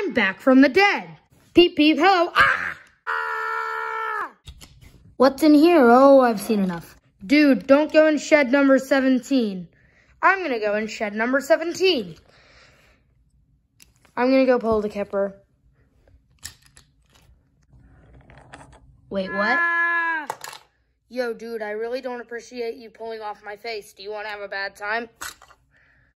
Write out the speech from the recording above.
I'm back from the dead. Peep, peep, hello. Ah! Ah! What's in here? Oh, I've seen enough. Dude, don't go in shed number 17. I'm going to go in shed number 17. I'm going to go pull the kipper. Wait, what? Ah! Yo, dude, I really don't appreciate you pulling off my face. Do you want to have a bad time?